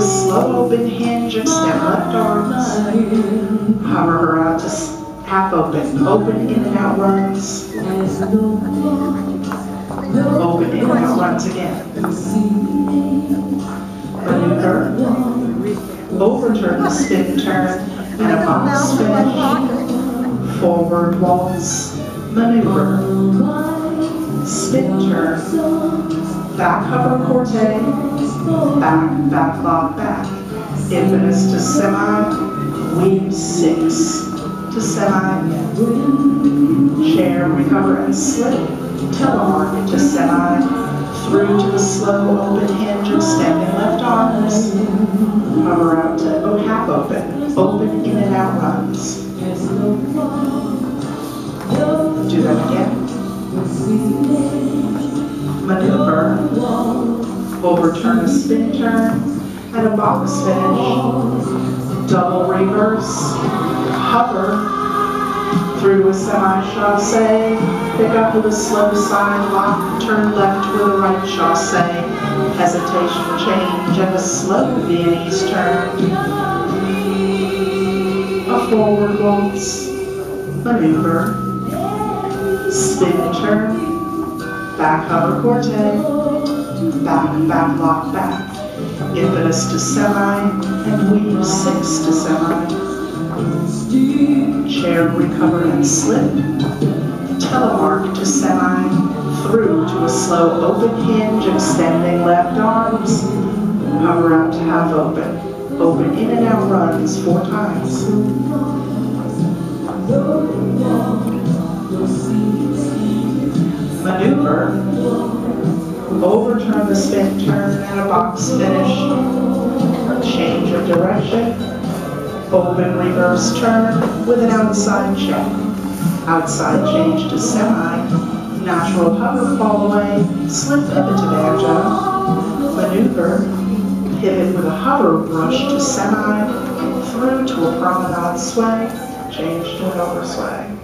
Slow open hinge, extend left arms. Hover her out just half open. Open in and out runs. Open in and out runs again. Maneuver. Overturn spin turn and a box finish. Forward waltz. Maneuver. Spin turn. Back hover corte. Back, back lock back. Impetus to semi. Weave six. To semi. Chair, recover and slip. Telemark to semi. Through to the slow open hinge, extending left arms. Hover out to oh, half open. Open in and out runs. Do that again. Maneuver. Overturn a spin turn and a box finish. Double reverse. Hover through a semi-chassé, pick up with a slow side lock, turn left with a right chassé, hesitation change, and a slow Viennese turn. A forward waltz, maneuver, spin turn, back hover corte, back, back lock back, impetus to semi, and weave six to semi. Chair, recover and slip. Telemark to semi, through to a slow open hinge, extending left arms. Hover out to half open. Open in and out runs four times. Overturn the spin turn and a box finish. A change of direction. Open reverse turn with an outside check. Outside change to semi, natural hover fall away, slip pivot to banjo, maneuver, pivot with a hover brush to semi, through to a promenade sway, change to an over sway.